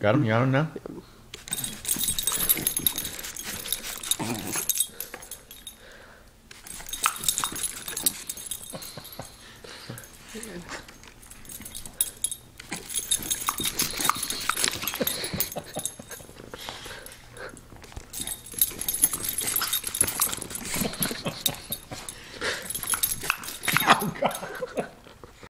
Got him? You got him now? oh, God.